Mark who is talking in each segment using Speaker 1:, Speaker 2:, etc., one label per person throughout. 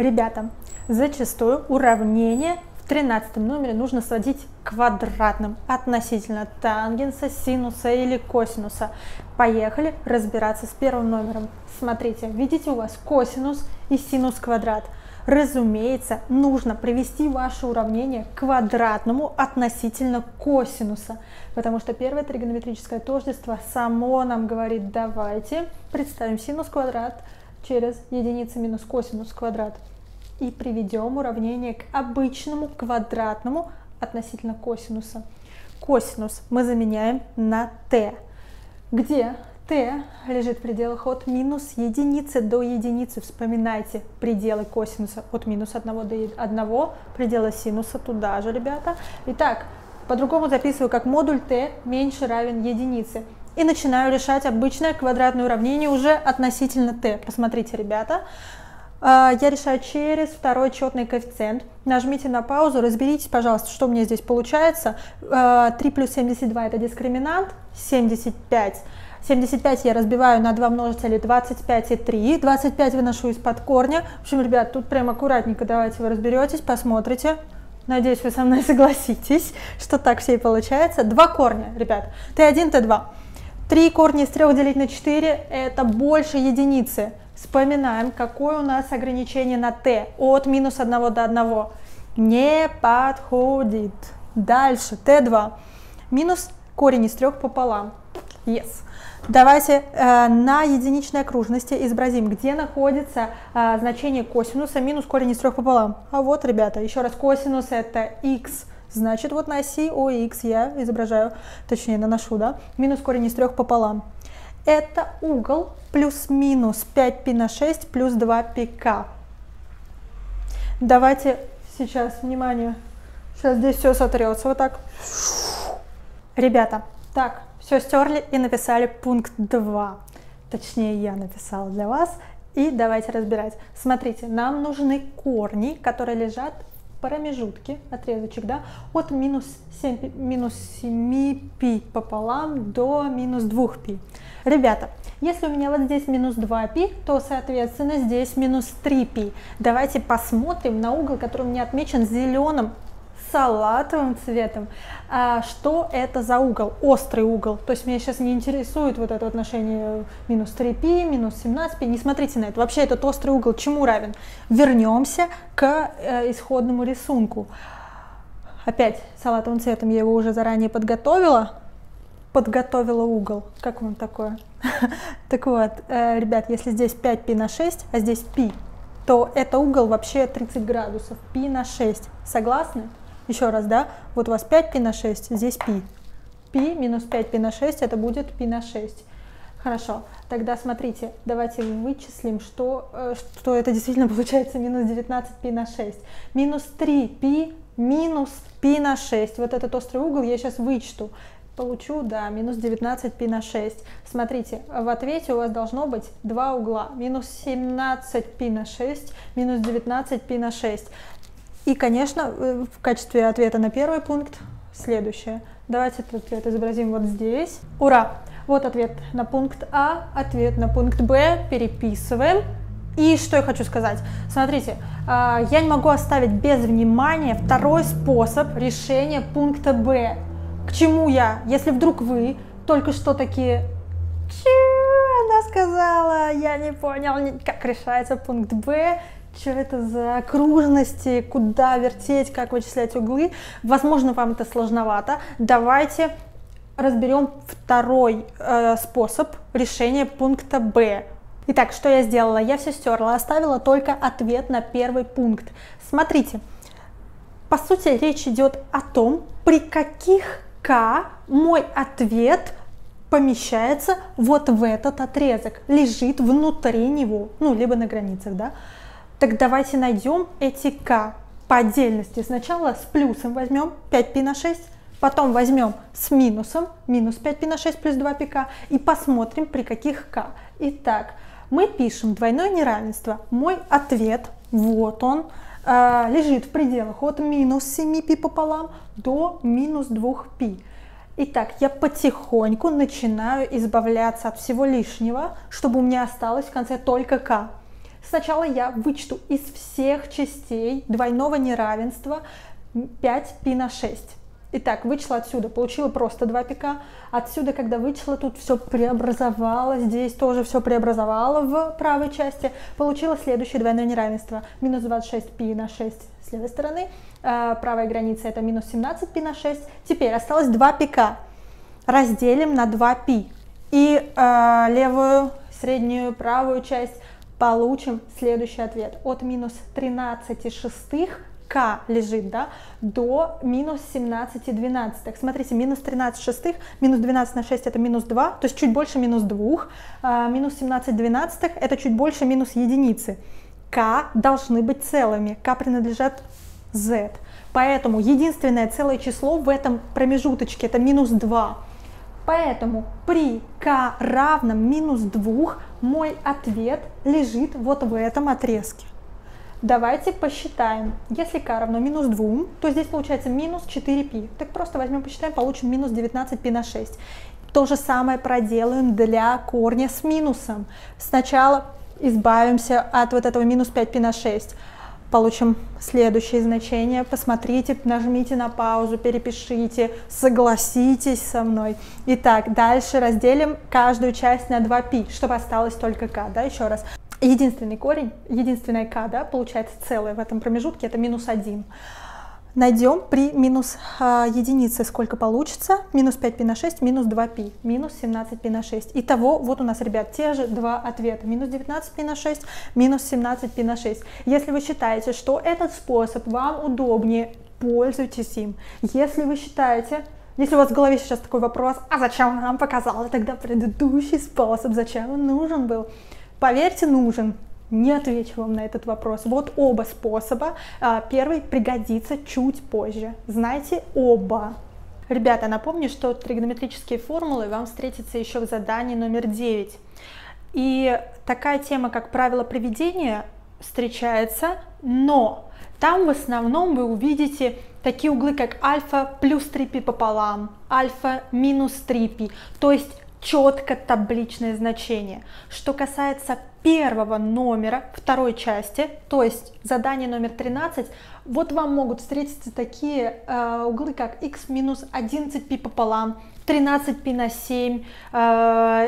Speaker 1: Ребята, зачастую уравнение в 13 номере нужно сводить квадратным относительно тангенса, синуса или косинуса. Поехали разбираться с первым номером. Смотрите, видите у вас косинус и синус квадрат – Разумеется, нужно привести ваше уравнение к квадратному относительно косинуса, потому что первое тригонометрическое тождество само нам говорит, давайте представим синус квадрат через единица минус косинус квадрат и приведем уравнение к обычному квадратному относительно косинуса. Косинус мы заменяем на t, где t лежит в пределах от минус единицы до единицы. Вспоминайте пределы косинуса от минус 1 до 1, пределы синуса туда же, ребята. Итак, по-другому записываю, как модуль t меньше равен единице. И начинаю решать обычное квадратное уравнение уже относительно t. Посмотрите, ребята. А, я решаю через второй четный коэффициент. Нажмите на паузу, разберитесь, пожалуйста, что у меня здесь получается. 3 а, плюс 72 это дискриминант, 75 75 я разбиваю на 2 множители 25 и 3. 25 выношу из-под корня. В общем, ребят, тут прям аккуратненько давайте вы разберетесь, посмотрите. Надеюсь, вы со мной согласитесь, что так все и получается. Два корня, ребят. Т1, Т2. 3 корня из 3 делить на 4 – это больше единицы. Вспоминаем, какое у нас ограничение на t от минус 1 до 1. Не подходит. Дальше, t2. Минус корень из 3 пополам. Yes. Давайте э, на единичной окружности изобразим, где находится э, значение косинуса минус корень из трех пополам. А вот, ребята, еще раз, косинус это x, значит, вот на оси ОХ я изображаю, точнее, наношу, да, минус корень из трех пополам. Это угол плюс-минус 5π на 6 плюс 2πk. Давайте сейчас, внимание, сейчас здесь все сотрется вот так. Ребята, так, все стерли и написали пункт 2. Точнее, я написала для вас. И давайте разбирать. Смотрите, нам нужны корни, которые лежат промежутке, отрезочек, да, от минус 7, минус 7 пи пополам до минус 2 пи. Ребята, если у меня вот здесь минус 2 пи, то, соответственно, здесь минус 3 пи. Давайте посмотрим на угол, который у меня отмечен зеленым салатовым цветом. А что это за угол? Острый угол. То есть меня сейчас не интересует вот это отношение минус 3π, минус 17π. Не смотрите на это. Вообще этот острый угол чему равен? Вернемся к э, исходному рисунку. Опять салатовым цветом я его уже заранее подготовила. Подготовила угол. Как вам такое? Так вот, э, ребят, если здесь 5π на 6, а здесь π, то это угол вообще 30 градусов. π на 6. Согласны? Еще раз, да, вот у вас 5 π на 6, здесь π. π минус 5 π на 6, это будет π на 6. Хорошо, тогда смотрите, давайте вычислим, что, э, что это действительно получается минус 19 π на 6. Минус 3 π минус π на 6. Вот этот острый угол я сейчас вычту. Получу, да, минус 19 π на 6. Смотрите, в ответе у вас должно быть два угла. Минус 17 π на 6, минус 19 π на 6. И, конечно, э, в качестве ответа на первый пункт следующее. Давайте этот ответ изобразим вот здесь. Ура! Вот ответ на пункт А, ответ на пункт Б. Переписываем. И что я хочу сказать? Смотрите, а, я не могу оставить без внимания второй способ решения пункта Б. К чему я? Если вдруг вы только что такие Чего она сказала? Я не понял, как решается пункт Б что это за окружности, куда вертеть, как вычислять углы. Возможно, вам это сложновато. Давайте разберем второй э, способ решения пункта Б. Итак, что я сделала? Я все стерла, оставила только ответ на первый пункт. Смотрите, по сути речь идет о том, при каких К мой ответ помещается вот в этот отрезок, лежит внутри него, ну, либо на границах, да. Так давайте найдем эти k по отдельности. Сначала с плюсом возьмем 5π на 6, потом возьмем с минусом, минус 5π на 6 плюс 2πk, и посмотрим при каких k. Итак, мы пишем двойное неравенство. Мой ответ, вот он, э, лежит в пределах от минус 7π пополам до минус 2π. Итак, я потихоньку начинаю избавляться от всего лишнего, чтобы у меня осталось в конце только k. Сначала я вычту из всех частей двойного неравенства 5π на 6. Итак, вычла отсюда, получила просто 2 пика. Отсюда, когда вычла, тут все преобразовало, здесь тоже все преобразовало в правой части. Получила следующее двойное неравенство. Минус 26 пи на 6 с левой стороны. А, правая граница это минус 17 пи на 6. Теперь осталось 2 пика. Разделим на 2 пи. И э, левую, среднюю, правую часть получим следующий ответ. От минус 13 шестых к лежит, да, до минус 17 двенадцатых. Смотрите, минус 13 шестых, минус 12 на 6 это минус 2, то есть чуть больше минус 2, а минус 17 двенадцатых это чуть больше минус единицы. К должны быть целыми, К принадлежат Z. Поэтому единственное целое число в этом промежуточке это минус 2. Поэтому при k равном минус 2 мой ответ лежит вот в этом отрезке. Давайте посчитаем. Если k равно минус 2, то здесь получается минус 4π. Так просто возьмем, посчитаем, получим минус 19π на 6. То же самое проделаем для корня с минусом. Сначала избавимся от вот этого минус 5π на 6. Получим следующее значение. Посмотрите, нажмите на паузу, перепишите, согласитесь со мной. Итак, дальше разделим каждую часть на 2π, чтобы осталось только k. Да, еще раз единственный корень, единственная k, да, получается целое в этом промежутке, это минус 1 Найдем при минус а, единице, сколько получится. Минус 5π на 6, минус 2π, минус 17π на 6. Итого, вот у нас, ребят, те же два ответа. Минус 19π на 6, минус 17π на 6. Если вы считаете, что этот способ вам удобнее, пользуйтесь им. Если вы считаете, если у вас в голове сейчас такой вопрос, а зачем нам показала тогда предыдущий способ, зачем он нужен был? Поверьте, нужен. Не отвечу вам на этот вопрос. Вот оба способа. А, первый пригодится чуть позже. Знайте оба. Ребята, напомню, что тригонометрические формулы вам встретятся еще в задании номер 9. И такая тема, как правило проведения, встречается, но там в основном вы увидите такие углы, как альфа плюс 3π пополам, альфа минус 3π. То есть четко табличное значение. Что касается первого номера второй части, то есть задание номер 13, вот вам могут встретиться такие э, углы, как x минус 11π пополам, 13π на 7, э,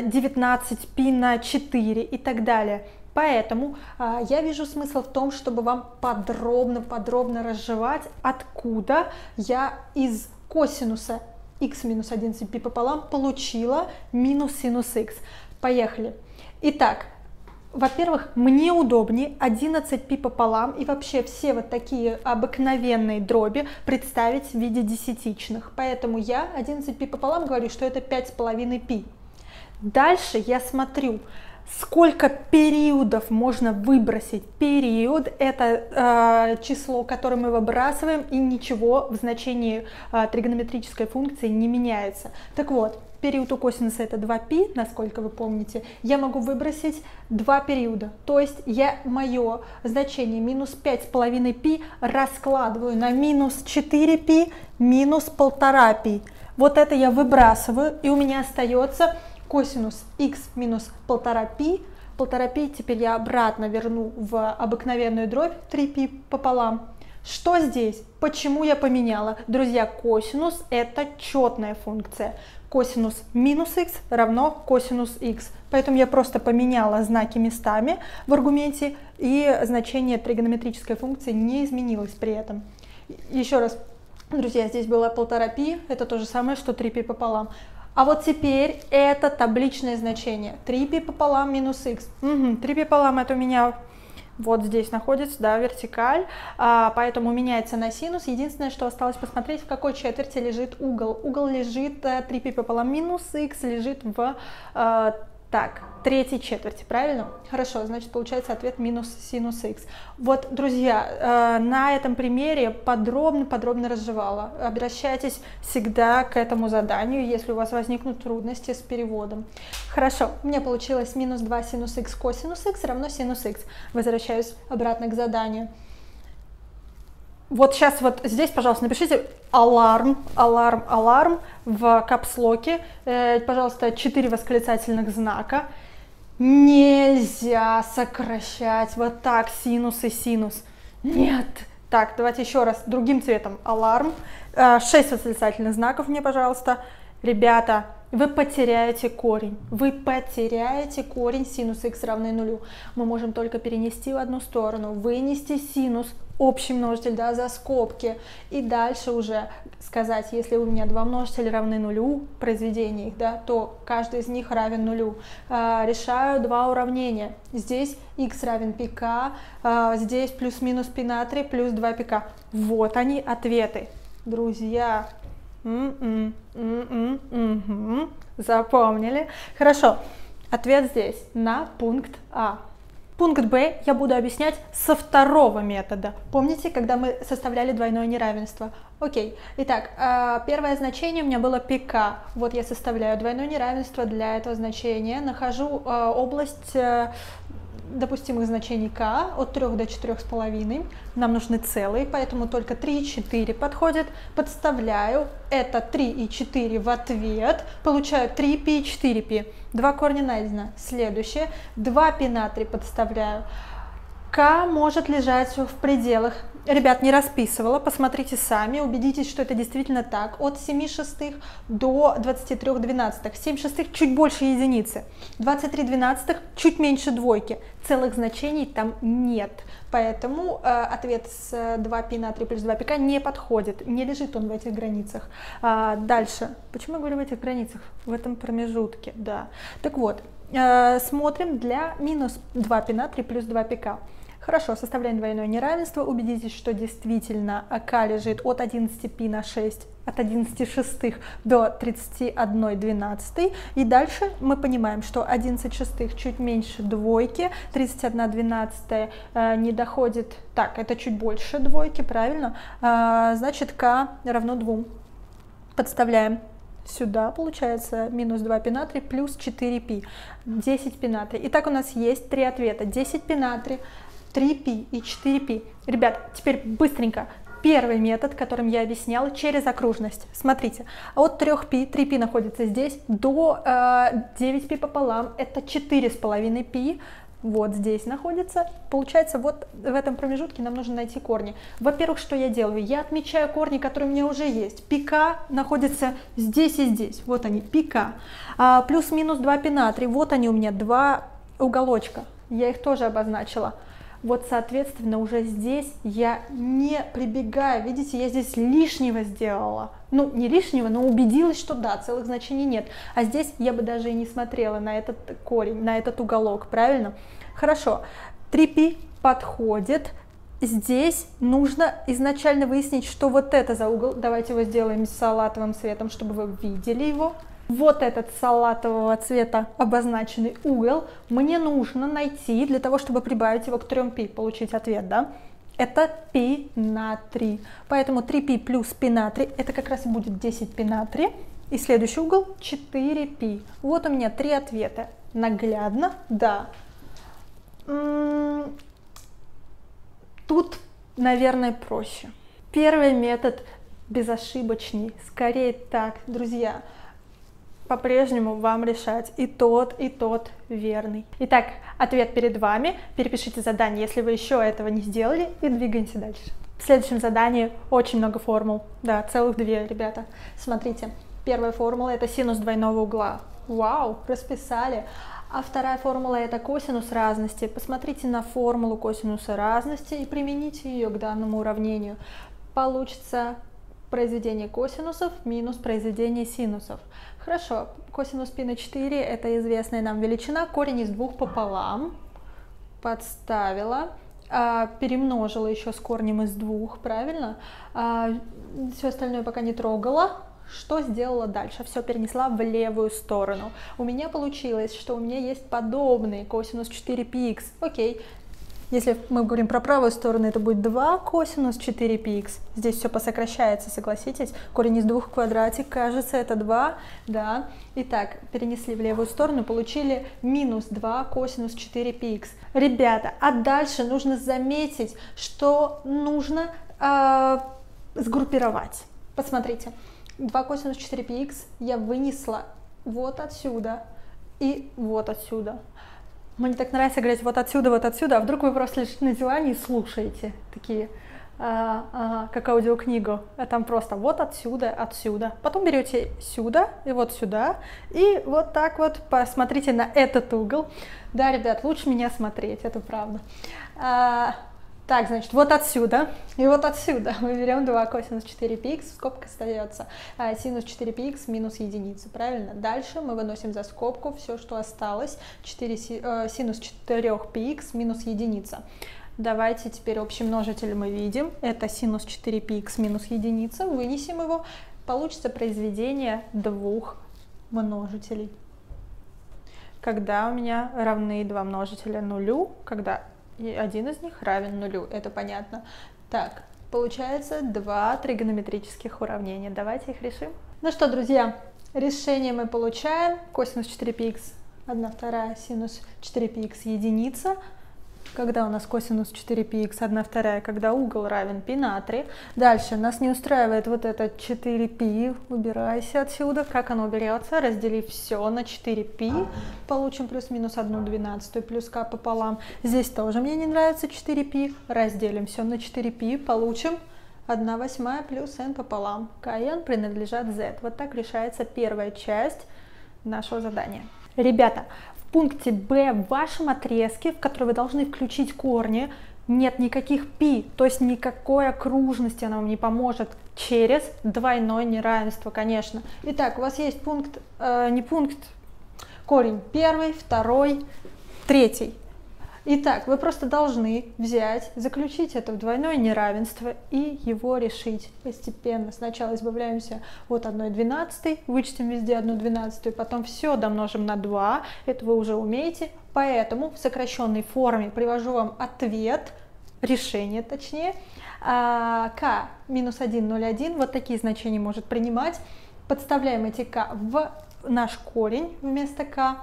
Speaker 1: 19π на 4 и так далее. Поэтому э, я вижу смысл в том, чтобы вам подробно-подробно разжевать, откуда я из косинуса x минус 11 π пополам получила минус синус x. Поехали. Итак, во-первых, мне удобнее 11 пи пополам и вообще все вот такие обыкновенные дроби представить в виде десятичных. Поэтому я 11 пи пополам говорю, что это 5,5 пи. Дальше я смотрю, Сколько периодов можно выбросить? Период – это э, число, которое мы выбрасываем, и ничего в значении э, тригонометрической функции не меняется. Так вот, период у косинуса это 2π, насколько вы помните, я могу выбросить два периода. То есть я мое значение минус 5,5π раскладываю на минус 4π минус 1,5π. Вот это я выбрасываю, и у меня остается косинус x минус полтора пи. Полтора пи теперь я обратно верну в обыкновенную дробь 3π пополам. Что здесь? Почему я поменяла? Друзья, косинус это четная функция. Косинус минус x равно косинус x. Поэтому я просто поменяла знаки местами в аргументе, и значение тригонометрической функции не изменилось при этом. Еще раз, друзья, здесь было полтора пи, это то же самое, что 3π пополам. А вот теперь это табличное значение. 3π пополам минус х. Угу, 3π пополам это у меня вот здесь находится, да, вертикаль, а, поэтому меняется на синус. Единственное, что осталось посмотреть, в какой четверти лежит угол. Угол лежит 3π э, пополам минус х, лежит в э, так, третьей четверти, правильно? Хорошо, значит, получается ответ минус синус х. Вот, друзья, э, на этом примере подробно-подробно разжевала. Обращайтесь всегда к этому заданию, если у вас возникнут трудности с переводом. Хорошо, у меня получилось минус 2 синус х косинус х равно синус х. Возвращаюсь обратно к заданию. Вот сейчас вот здесь, пожалуйста, напишите аларм, аларм, аларм в капслоке. Э, пожалуйста, четыре восклицательных знака. Нельзя сокращать вот так синус и синус. Нет. Так, давайте еще раз другим цветом. Аларм. 6 э, восклицательных знаков мне, пожалуйста. Ребята, вы потеряете корень. Вы потеряете корень синуса x равный нулю. Мы можем только перенести в одну сторону, вынести синус, общий множитель, да, за скобки. И дальше уже сказать, если у меня два множителя равны нулю, произведение их, да, то каждый из них равен нулю. А, решаю два уравнения. Здесь x равен пк, а, здесь плюс-минус π на 3 плюс 2 пк. Вот они ответы. Друзья, М-м, м-м, м-м. Запомнили? Хорошо. Ответ здесь на пункт А. Пункт Б я буду объяснять со второго метода. Помните, когда мы составляли двойное неравенство? Окей. Итак, а, первое значение у меня было ПК. Вот я составляю двойное неравенство для этого значения. Нахожу а, область э, допустимых значений k от 3 до 4,5. Нам нужны целые, поэтому только 3 и 4 подходят. Подставляю это 3 и 4 в ответ. Получаю 3π и 4π. Два корня найдено. Следующее. 2π на 3 подставляю. К может лежать в пределах Ребят, не расписывала, посмотрите сами, убедитесь, что это действительно так. От 7 шестых до 23 двенадцатых. 7 шестых чуть больше единицы. 23 двенадцатых чуть меньше двойки. Целых значений там нет. Поэтому э, ответ с 2π на 3 плюс 2 пк не подходит. Не лежит он в этих границах. А, дальше. Почему я говорю в этих границах? В этом промежутке, да. Так вот, э, смотрим для минус 2π на 3 плюс 2 пк. Хорошо, составляем двойное неравенство. Убедитесь, что действительно k лежит от 11 π на 6, от 11 шестых до 31 двенадцатой. И дальше мы понимаем, что 11 шестых чуть меньше двойки, 31 двенадцатая э, не доходит, так, это чуть больше двойки, правильно? Э, значит, k равно 2. Подставляем сюда получается минус 2 пи натрий плюс 4 пи, 10 пи натрий. Итак, у нас есть три ответа. 10 пи натрий 3π и 4π. Ребят, теперь быстренько. Первый метод, которым я объясняла, через окружность. Смотрите, от 3π, 3π находится здесь, до э, 9π пополам, это 4,5π, вот здесь находится. Получается, вот в этом промежутке нам нужно найти корни. Во-первых, что я делаю? Я отмечаю корни, которые у меня уже есть. Пика находится здесь и здесь. Вот они, пика. А, Плюс-минус 2 пи Вот они у меня, два уголочка. Я их тоже обозначила. Вот, соответственно, уже здесь я не прибегаю. Видите, я здесь лишнего сделала. Ну, не лишнего, но убедилась, что да, целых значений нет. А здесь я бы даже и не смотрела на этот корень, на этот уголок, правильно? Хорошо, 3π подходит. Здесь нужно изначально выяснить, что вот это за угол. Давайте его сделаем салатовым цветом, чтобы вы видели его вот этот салатового цвета обозначенный угол мне нужно найти для того, чтобы прибавить его к 3π, получить ответ, да? Это π на 3. Поэтому 3π плюс π на 3, это как раз и будет 10π на 3. И следующий угол 4π. Вот у меня три ответа. Наглядно, да. Тут, наверное, проще. Первый метод безошибочней. Скорее так, друзья по-прежнему вам решать и тот, и тот верный. Итак, ответ перед вами. Перепишите задание, если вы еще этого не сделали, и двигаемся дальше. В следующем задании очень много формул. Да, целых две, ребята. Смотрите, первая формула это синус двойного угла. Вау, расписали. А вторая формула это косинус разности. Посмотрите на формулу косинуса разности и примените ее к данному уравнению. Получится произведение косинусов минус произведение синусов. Хорошо, косинус π на 4 это известная нам величина, корень из двух пополам, подставила, а, перемножила еще с корнем из двух, правильно? А, все остальное пока не трогала. Что сделала дальше? Все перенесла в левую сторону. У меня получилось, что у меня есть подобный косинус 4πx. Окей, если мы говорим про правую сторону, это будет 2 косинус 4px. Здесь все посокращается, согласитесь. Корень из двух квадратик, кажется, это 2. Да. Итак, перенесли в левую сторону, получили минус 2 косинус 4px. Ребята, а дальше нужно заметить, что нужно э, сгруппировать. Посмотрите, 2 косинус 4px я вынесла вот отсюда и вот отсюда. Мне так нравится говорить вот отсюда, вот отсюда, а вдруг вы просто лежите на диване и слушаете такие, а, а, как аудиокнигу, а там просто вот отсюда, отсюда. Потом берете сюда и вот сюда, и вот так вот посмотрите на этот угол. Да, ребят, лучше меня смотреть, это правда. А, так, значит, вот отсюда и вот отсюда мы берем 2 косинус 4px, скобка остается а, синус 4px минус единица, правильно? Дальше мы выносим за скобку все, что осталось, 4, э, синус 4px минус единица. Давайте теперь общий множитель мы видим, это синус 4px минус единица, вынесем его, получится произведение двух множителей. Когда у меня равны два множителя нулю, когда и один из них равен нулю, это понятно. Так, получается два тригонометрических уравнения. Давайте их решим. Ну что, друзья, решение мы получаем. Косинус 4πx 1 вторая синус 4πx единица когда у нас косинус 4πx 1 вторая, когда угол равен π на 3. Дальше нас не устраивает вот это 4π, убирайся отсюда. Как оно уберется? Разделив все на 4π, получим плюс-минус 1 двенадцатую плюс k пополам. Здесь тоже мне не нравится 4π, разделим все на 4π, получим 1 восьмая плюс n пополам. k и n принадлежат z. Вот так решается первая часть нашего задания. Ребята, пункте Б в вашем отрезке, в который вы должны включить корни, нет никаких π, то есть никакой окружности она вам не поможет через двойное неравенство, конечно. Итак, у вас есть пункт, э, не пункт, корень первый, второй, третий. Итак, вы просто должны взять, заключить это в двойное неравенство и его решить постепенно. Сначала избавляемся от 1 двенадцатой, вычтем везде 1 двенадцатую, потом все домножим на 2, это вы уже умеете. Поэтому в сокращенной форме привожу вам ответ, решение точнее, а, k минус 1, 0, 1, вот такие значения может принимать. Подставляем эти k в наш корень вместо k,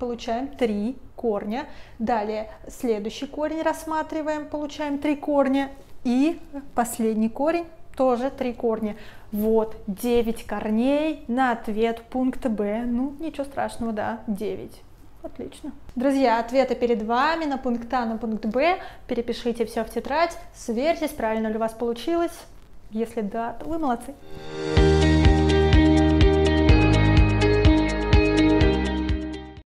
Speaker 1: получаем 3 корня. Далее следующий корень рассматриваем, получаем 3 корня. И последний корень тоже 3 корня. Вот 9 корней на ответ пункта Б. Ну, ничего страшного, да, 9. Отлично. Друзья, ответы перед вами на пункт А, на пункт Б. Перепишите все в тетрадь, сверьтесь, правильно ли у вас получилось. Если да, то вы молодцы.